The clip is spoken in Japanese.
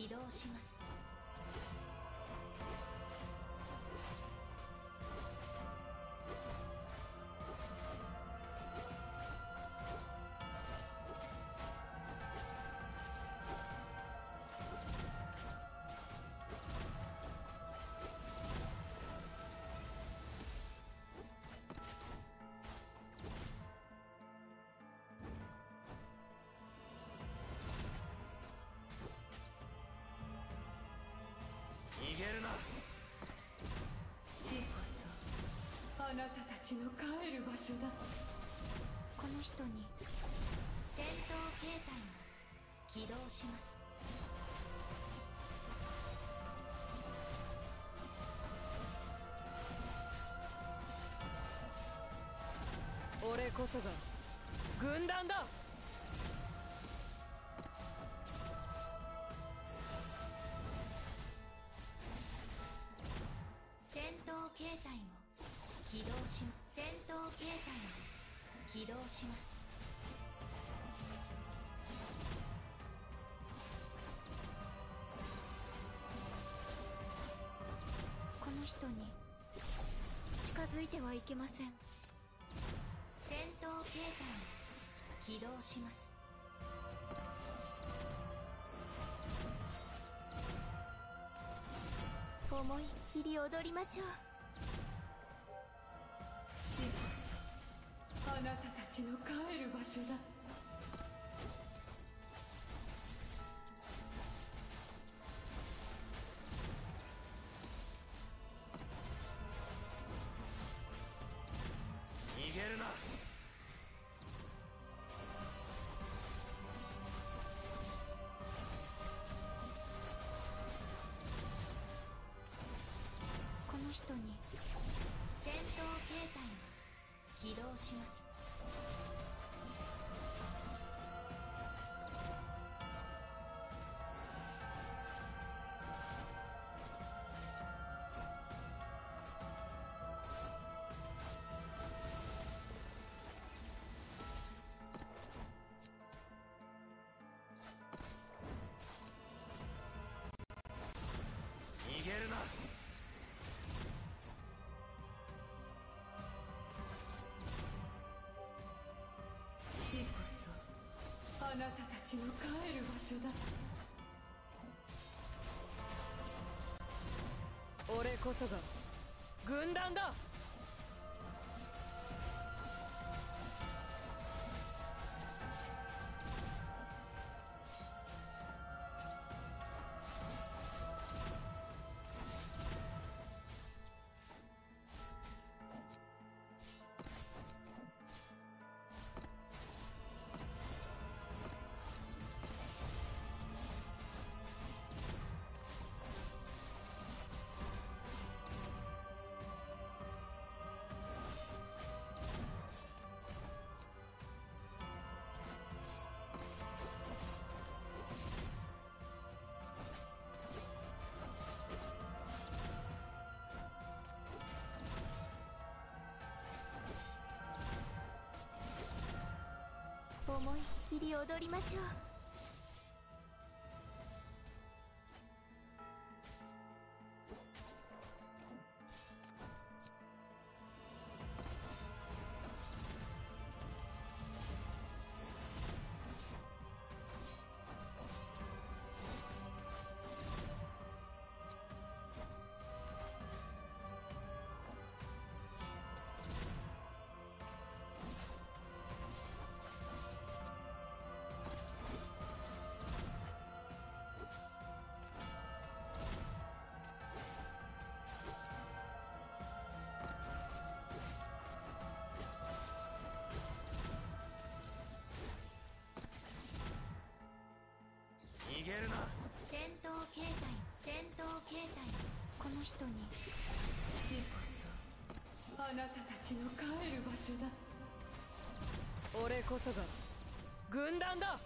起動します。あなたたちの帰る場所だ。この人に戦闘形態を起動します。俺こそが軍団だ起動します。この人に近づいてはいけません。戦闘形態起動します。思いっきり踊りましょう。あなたたちの帰る場所だ。逃げるな。この人に。戦闘形態を起動します。なたたちの帰る場所だ。俺こそが軍団だ。思いっきり踊りましょう。人に。死こそあなたたちの帰る場所だ。俺こそが軍団だ。